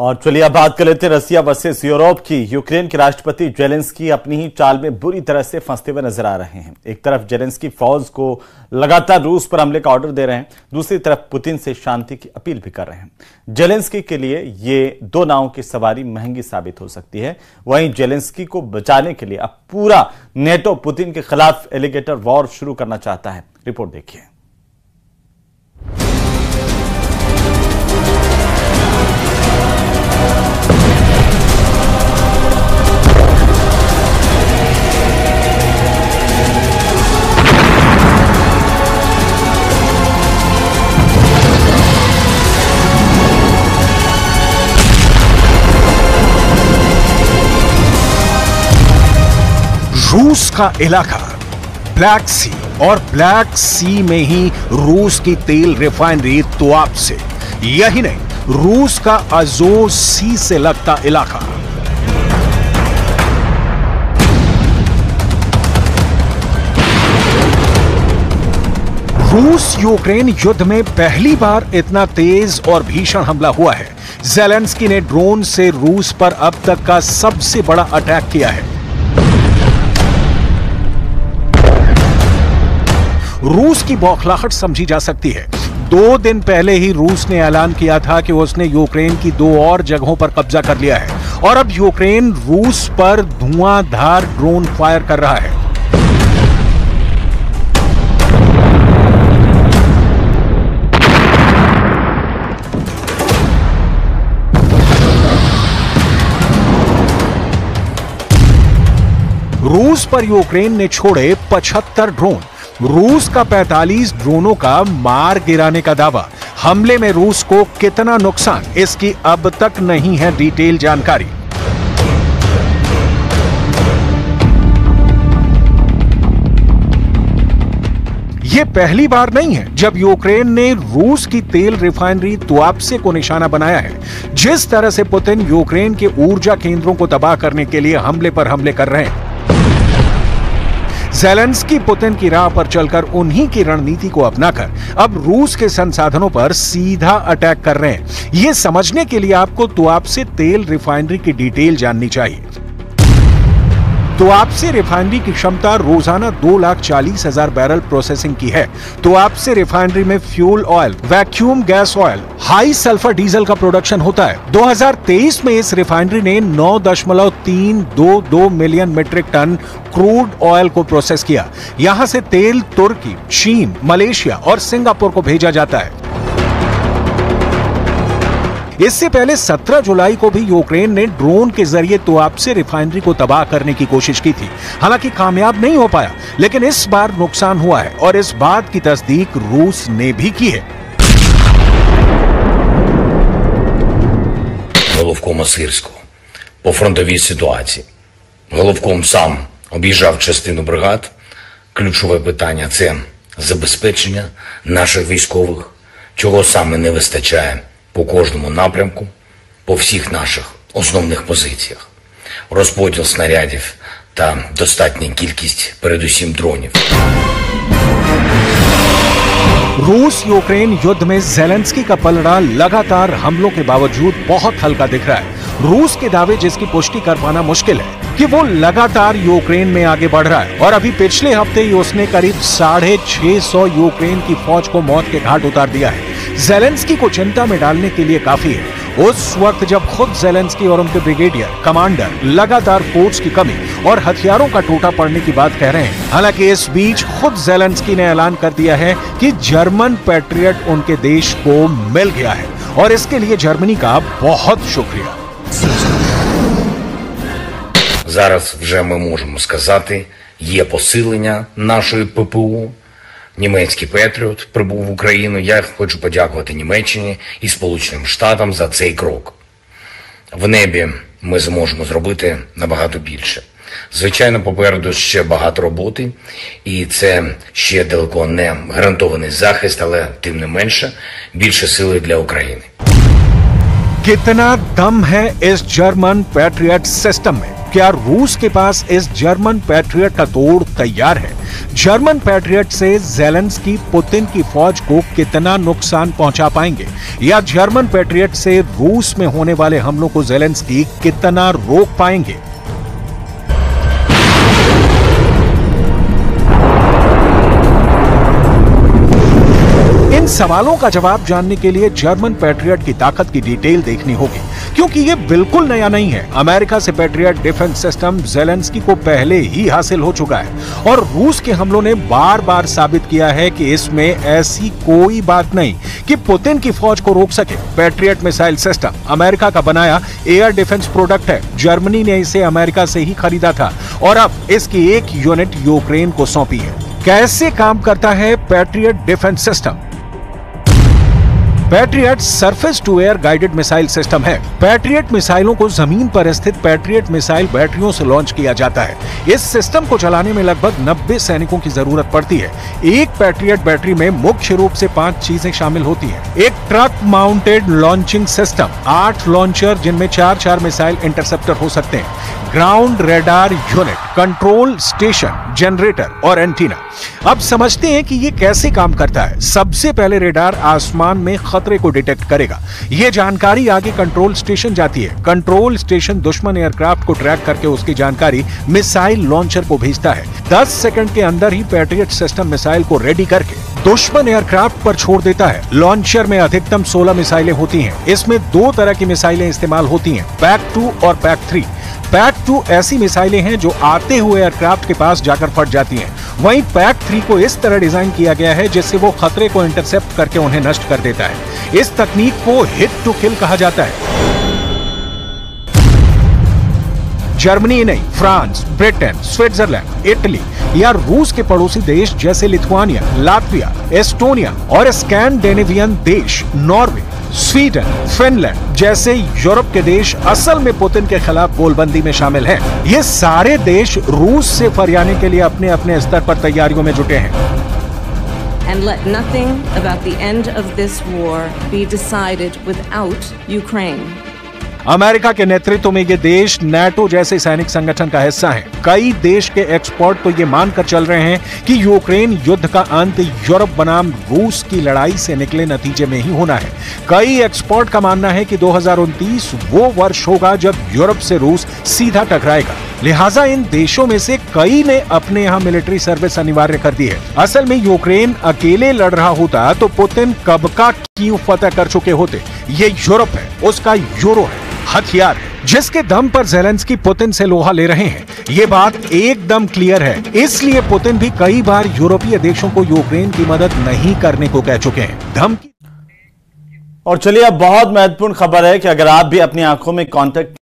और चलिए अब बात कर लेते हैं रसिया वर्सेस यूरोप की। यूक्रेन के राष्ट्रपति जेलेंस्की अपनी ही चाल में बुरी तरह से फंसते हुए नज़र आ रहे हैं। एक तरफ़ जेलेंस्की फौज को लगातार रूस पर हमले का ऑर्डर दे रहे हैं, दूसरी तरफ़ पुतिन से शांति की अपील भी कर रहे हैं। जेलेंस्की के लिए ये दो नावों की सवारी महँगी साबित हो सकती है। वहीं जेलेंस्की को बचाने के लिए अब पूरा नेटो पुतिन के खिलाफ एलिगेटर वॉर शुरू करना चाहता है। रिपोर्ट देखिए। रूस का इलाका। ब्लैक सी और ब्लैक सी में ही रूस की तेल रिफाइनरी तुआब से। यही नहीं, रूस का अजो सी से लगता इलाका। रूस यूक्रेन युद्ध में पहली बार इतना तेज और भीषण हमला हुआ है। जेलेंस्की ने ड्रोन से रूस पर अब तक का सबसे बड़ा अटैक किया है। रूस की बौखलाहट समझी जा सकती है। दो दिन पहले ही रूस ने ऐलान किया था कि उसने यूक्रेन की दो और जगहों पर कब्जा कर लिया है। और अब यूक्रेन रूस पर धुआंधार ड्रोन फायर कर रहा है। रूस पर यूक्रेन ने छोड़े 75 ड्रोन। रूस का 45 ड्रोनों का मार गिराने का दावा। हमले में रूस को कितना नुकसान, इसकी अब तक नहीं है डिटेल जानकारी। ये पहली बार नहीं है जब यूक्रेन ने रूस की तेल रिफाइनरी तुआपसे को निशाना बनाया है। जिस तरह से पुतिन यूक्रेन के ऊर्जा केंद्रों को तबाह करने के लिए हमले पर हमले कर रहे हैं जेलेंस्की पुतिन की राह पर चलकर उन्हीं की रणनीति को अपनाकर अब रूस के संसाधनों पर सीधा अटैक कर रहे हैं। यह समझने के लिए आपको तो आपसे तेल रिफाइनरी की डिटेल जाननी चाहिए। तो आपसे रिफाइनरी की क्षमता रोज़ाना दो लाख चालीस हज़ार बैरल प्रोसेसिंग की है। तो आपसे रिफाइनरी में fuel oil, vacuum gas oil, high sulphur diesel का प्रोडक्शन होता है। 2023 में इस रिफाइनरी ने 9.322 million metric tonne crude oil को प्रोसेस किया। यहाँ से तेल तुर्की, चीन, मलेशिया और सिंगापुर को भेजा जाता है। इससे पहले 17 जुलाई को भी यूक्रेन ने ड्रोन के जरिए तुआब से रिफाइनरी को तबाह करने की कोशिश की थी हालांकि कामयाब नहीं हो पाया लेकिन इस बार नुकसान हुआ है और इस बात की तस्दीक रूस ने भी की है Головкома Сирського по фронтовій ситуації. Головком сам об'їжджав частину бригад. Ключове питання це забезпечення наших військових, чого саме не вистачає по кожному напрямку, по всіх наших основних позиціях. Розподіл снарядів та достатня кількість, передусім, дронів. रूस यूक्रेन युद्ध में जेलेंस्की का पलड़ा लगातार हमलों के बावजूद बहुत हल्का दिख रहा है रूस के दावे जिसकी पुष्टि कर पाना मुश्किल है कि वो लगातार यूक्रेन में आगे बढ़ रहा है और अभी पिछले हफ्ते ही उसने करीब साढ़े छह सौ यूक्रेन की फौज को मौत के घाट उतार दिया है जेलेंस्की को चिंता में डालने के लिए काफी है उस वक्त जब खुद जेलेंस्की और उनके ब्रिगेडियर कमांडर लगातार फोर्स की कमी और हथियारों का टूटा पड़ने की बात कह रहे हैं हालांकि इस बीच खुद जेलेंस्की ने ऐलान कर दिया है कि जर्मन पैट्रियट उनके देश को मिल गया है और इसके लिए जर्मनी का बहुत शुक्रिया Зараз вже ми можемо сказати, є посилення нашої ППУ. Німецький Петріот прибув в Україну. Я хочу подякувати Німеччині і Сполученим Штатам за цей крок. В небі ми зможемо зробити набагато більше. Звичайно, попереду ще багато роботи, і це ще далеко не гарантований захист, але тим не менше більше сили для України. कितना दम है इस जर्मन पैट्रियट सिस्टम में क्या रूस के पास इस जर्मन पैट्रियट का तोड़ तैयार है? जर्मन पैट्रियट से जेलेंस्की पुतिन की फौज को कितना नुकसान पहुँचा पाएँगे? या जर्मन पैट्रियट से रूस में होने वाले हमलों को जेलेंस्की कितना रोक पाएँगे? सवालों का जवाब जानने के लिए जर्मन पैट्रियट की ताकत की डिटेल देखनी होगी। क्योंकि ये बिल्कुल नया नहीं है। अमेरिका से पेट्रियट डिफेंस सिस्टम जेलेंस्की को पहले ही हासिल हो चुका है और रूस के हमलों ने बार बार साबित किया है कि इसमें ऐसी कोई बात नहीं कि पुतिन की फौज को रोक सके। पेट्रियट मिसाइल सिस्टम अमेरिका का बनाया एयर डिफेंस प्रोडक्ट है। जर्मनी ने इसे अमेरिका से ही खरीदा था और अब इसकी एक यूनिट यूक्रेन को सौंपी है। कैसे काम करता है Patriot defence system? Patriot surface to air guided missile system है। पैट्रियट मिसाइलों को ज़मीन पर स्थित पैट्रियट मिसाइल बैटरियों से लॉन्च किया जाता है। इस सिस्टम को चलाने में लगभग 90 सैनिकों की ज़रूरत पड़ती है। एक पैट्रियट बैटरी में मुख्य रूप से पाँच चीज़ें शामिल होती हैं। एक ट्रक माउंटेड लॉन्चिंग सिस्टम आठ लॉन्चर जिनमें चार चार मिसाइल इंटरसेप्टर हो सकते हैं। Ground radar unit control station generator और एंटीना अब समझते हैं कि ये कैसे काम करता है। सबसे पहले रेडार आसमान में खतरे को डिटेक्ट करेगा। ये जानकारी आगे कंट्रोल स्टेशन जाती है। कंट्रोल स्टेशन दुश्मन एयरक्राफ्ट को ट्रैक करके उसकी जानकारी मिसाइल लॉन्चर को भेजता है। 10 सेकंड के अंदर ही पैट्रियट सिस्टम मिसाइल को रेडी करके दुश्मन एयरक्राफ्ट पर छोड़ देता है। लॉन्चर में अधिकतम 16 मिसाइलें होती हैं। इसमें दो तरह की मिसाइलें इस्तेमाल होती हैं, पैक टू और पैक थ्री। पैक टू ऐसी मिसाइलें हैं जो आते हुए एयरक्राफ्ट के पास जाकर फट जाती हैं। वहीं पैक थ्री को इस तरह डिज़ाइन किया गया है जिससे वो खतरे को इंटरसेप्ट करके उन्हें नष्ट कर देता है। इस तकनीक को हिट टू किल कहा जाता है। जर्मनी नहीं, फ्रांस, ब्रिटेन, स्विट्जरलैंड, इटली या रूस के पड़ोसी देश जैसे लिथुआनिया, लातविया, एस्टोनिया और स्कैंडेनेवियन देश, नॉर्वे स्वीडन, फिनलैंड जैसे यूरोप के देश असल में पुतिन के खिलाफ गोलबंदी में शामिल हैं। ये सारे देश रूस से फरियाने के लिए अपने अपने स्तर पर तैयारियों में जुटे हैं And let nothing about the end of this war be decided without Ukraine. America के नेतृत्व में ये देश नेटो जैसे सैनिक संगठन का हिस्सा है। कई देश के एक्सपर्ट तो ये मानकर चल रहे हैं कि यूक्रेन युद्ध का अंत यूरोप बनाम रूस की लड़ाई से निकले नतीजे में ही होना है। कई एक्सपर्ट का मानना है कि 2029 वो वर्ष होगा जब यूरोप से रूस सीधा टकराएगा। लिहाजा इन देशों में से कई ने अपने यहाँ मिलिट्री सर्विस अनिवार्य कर दी है। असल में यूक्रेन अकेले लड़ रहा होता तो पुतिन कब का कीव फतह कर चुके होते? ये यूरोप है, उसका यूरो है। हथियार, जिसके दम पर जेलेंस्की पुतिन से लोहा ले रहे हैं। ये बात एकदम क्लियर है। इसलिए पुतिन भी कई बार यूरोपीय देशों को यूक्रेन की मदद नहीं करने को कह चुके हैं। धमकी और चलिए, अब बहुत महत्वपूर्ण खबर है कि अगर आप भी अपनी आँखों में कांटेक्ट